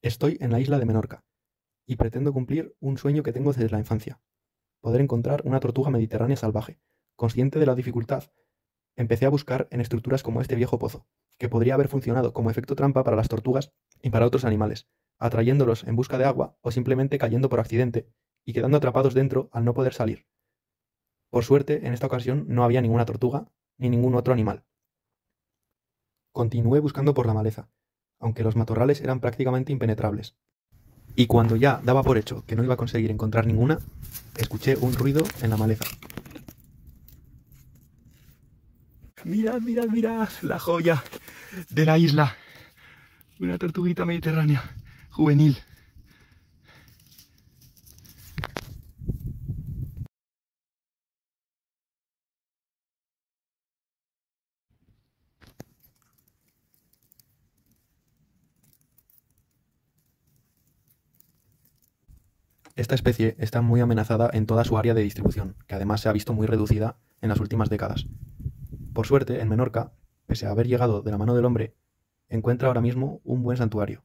Estoy en la isla de Menorca y pretendo cumplir un sueño que tengo desde la infancia, poder encontrar una tortuga mediterránea salvaje. Consciente de la dificultad, empecé a buscar en estructuras como este viejo pozo, que podría haber funcionado como efecto trampa para las tortugas y para otros animales, atrayéndolos en busca de agua o simplemente cayendo por accidente y quedando atrapados dentro al no poder salir. Por suerte, en esta ocasión no había ninguna tortuga ni ningún otro animal. Continué buscando por la maleza, aunque los matorrales eran prácticamente impenetrables. Y cuando ya daba por hecho que no iba a conseguir encontrar ninguna, escuché un ruido en la maleza. Mirad, mirad, mirad, la joya de la isla. Una tortuguita mediterránea, juvenil. Esta especie está muy amenazada en toda su área de distribución, que además se ha visto muy reducida en las últimas décadas. Por suerte, en Menorca, pese a haber llegado de la mano del hombre, encuentra ahora mismo un buen santuario.